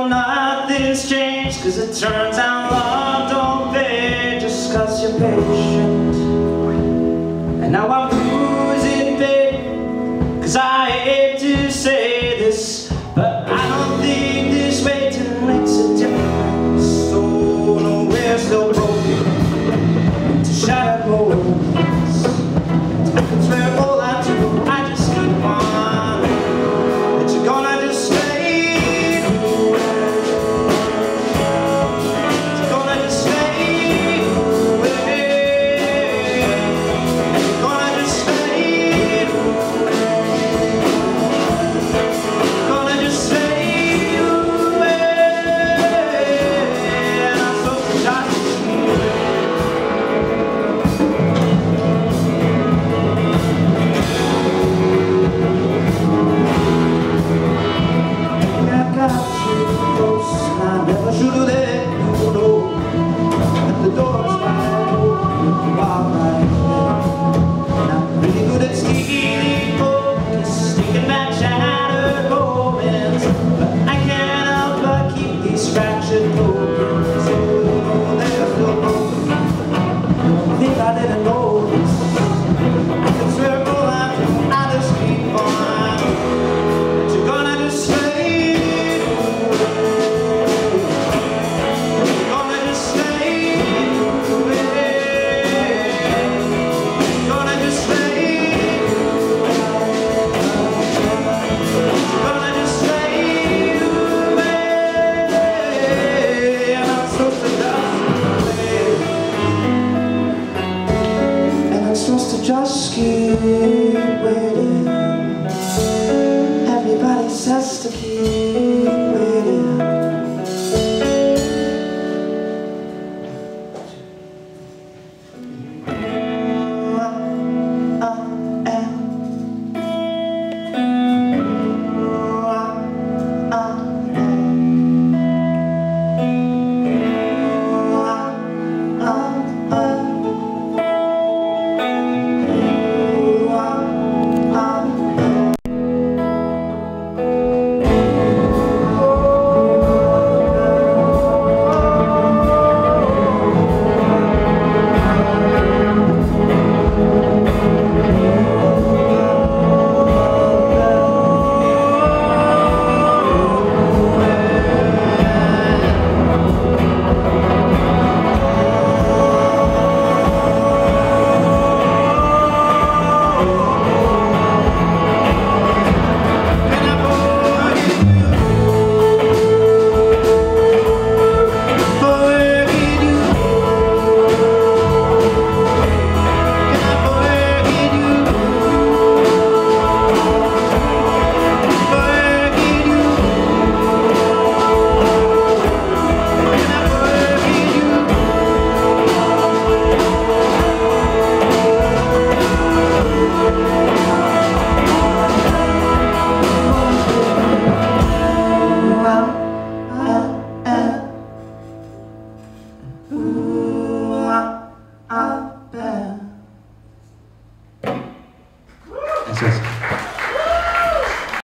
know nothing's changed Cause it turns out love don't pay. Just cause you're patient. And now I'm That's